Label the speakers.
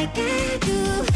Speaker 1: like I do